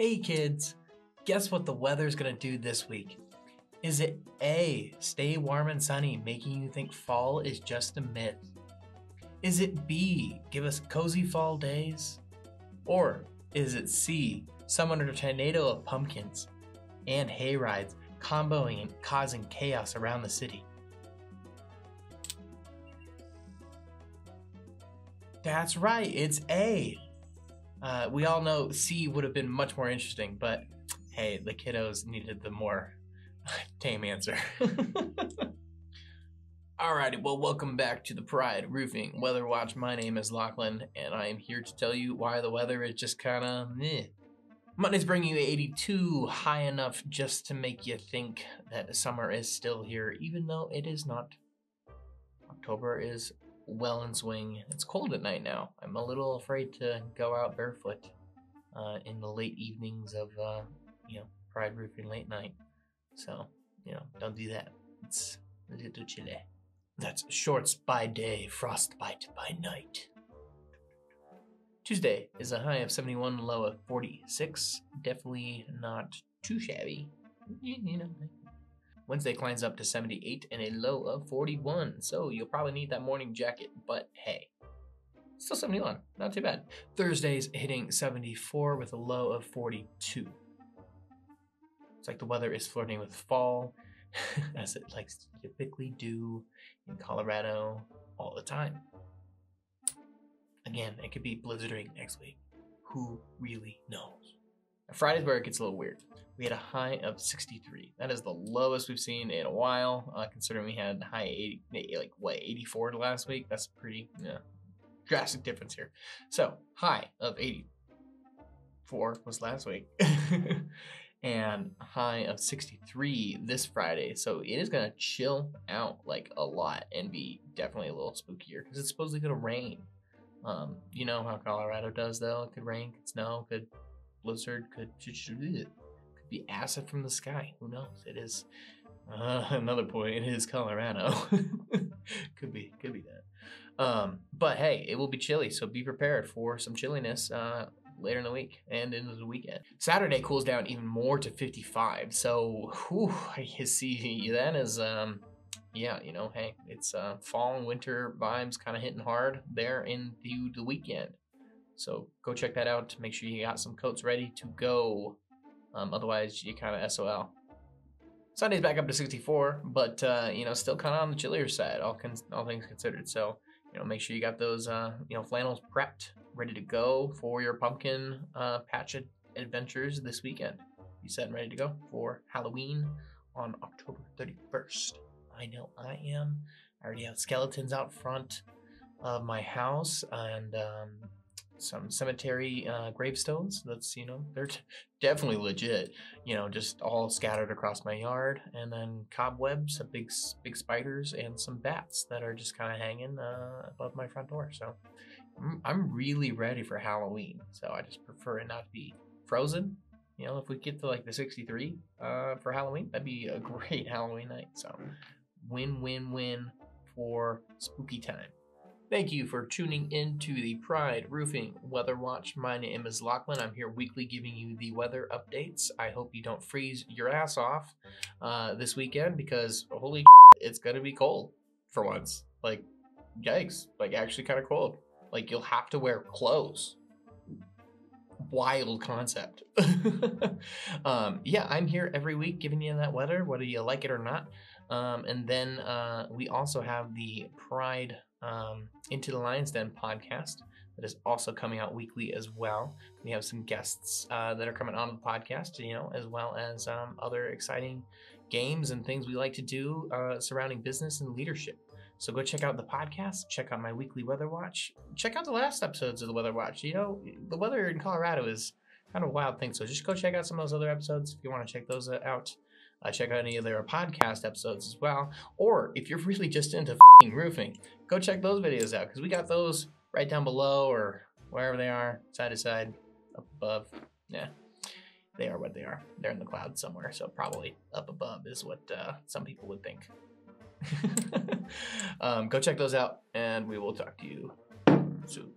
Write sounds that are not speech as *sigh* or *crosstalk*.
Hey kids, guess what the weather's gonna do this week? Is it A, stay warm and sunny, making you think fall is just a myth? Is it B, give us cozy fall days? Or is it C, summon a tornado of pumpkins and hay rides, comboing and causing chaos around the city? That's right, it's A. Uh, we all know C would have been much more interesting, but hey, the kiddos needed the more *laughs* tame answer. *laughs* Alrighty, well, welcome back to the Pride Roofing Weather Watch. My name is Lachlan, and I am here to tell you why the weather is just kind of meh. Monday's bringing you 82, high enough just to make you think that summer is still here, even though it is not. October is well in swing. It's cold at night now. I'm a little afraid to go out barefoot uh, in the late evenings of, uh, you know, Pride Roofing late night. So, you know, don't do that. It's a little chilly. That's shorts by day, frostbite by night. Tuesday is a high of 71, low of 46. Definitely not too shabby. You know, Wednesday climbs up to 78 and a low of 41. So you'll probably need that morning jacket, but hey, still 71. Not too bad. Thursday's hitting 74 with a low of 42. It's like the weather is flirting with fall, *laughs* as it likes to typically do in Colorado all the time. Again, it could be blizzarding next week. Who really knows? Friday's where it gets a little weird. We had a high of 63. That is the lowest we've seen in a while, uh, considering we had high 80, like what, 84 last week. That's pretty yeah, drastic difference here. So high of 84 was last week, *laughs* and high of 63 this Friday. So it is gonna chill out like a lot and be definitely a little spookier because it's supposedly gonna rain. Um, you know how Colorado does though. It could rain, could snow, could blizzard, could could be acid from the sky. Who knows? It is uh, *laughs* another point. It is Colorado. *laughs* could be, could be that. Um, but hey, it will be chilly, so be prepared for some chilliness uh, later in the week and into the weekend. Saturday cools down even more to 55. So, whew, I see that is, um, yeah, you know, hey, it's uh, fall and winter vibes kind of hitting hard there into the weekend. So go check that out. Make sure you got some coats ready to go. Um, otherwise, you kind of SOL. Sunday's back up to 64, but uh, you know, still kind of on the chillier side, all all things considered. So you know, make sure you got those uh, you know flannels prepped, ready to go for your pumpkin uh, patch adventures this weekend. You set and ready to go for Halloween on October 31st. I know I am. I already have skeletons out front of my house, and um, some cemetery uh, gravestones. That's you know they're t- definitely legit. You know, just all scattered across my yard, and then cobwebs, some big big spiders, and some bats that are just kind of hanging uh, above my front door. So I'm, I'm really ready for Halloween. So I just prefer it not to be frozen. You know, if we get to like the 63 uh, for Halloween, that'd be a *laughs* great Halloween night. So win win win for spooky time. Thank you for tuning in to the Pride Roofing Weather Watch. My name is Lachlan. I'm here weekly giving you the weather updates. I hope you don't freeze your ass off uh, this weekend because holy *laughs* it's gonna be cold for once. Like, yikes! Like, actually, kind of cold. Like, you'll have to wear clothes. Wild concept. *laughs* um, yeah, I'm here every week giving you that weather, whether you like it or not. Um, and then uh, we also have the Pride um, Into the Lion's Den podcast that is also coming out weekly as well. We have some guests uh, that are coming on the podcast, you know, as well as um, other exciting games and things we like to do uh, surrounding business and leadership. So go check out the podcast, check out my weekly weather watch, check out the last episodes of the weather watch. You know, the weather in Colorado is kind of a wild thing. So just go check out some of those other episodes if you want to check those uh, out. Uh, check out any of their podcast episodes as well. Or if you're really just into roofing, go check those videos out because we got those right down below or wherever they are, side to side, up above. Yeah, they are what they are. They're in the clouds somewhere, so probably up above is what uh, some people would think. *laughs* um, go check those out, and we will talk to you soon.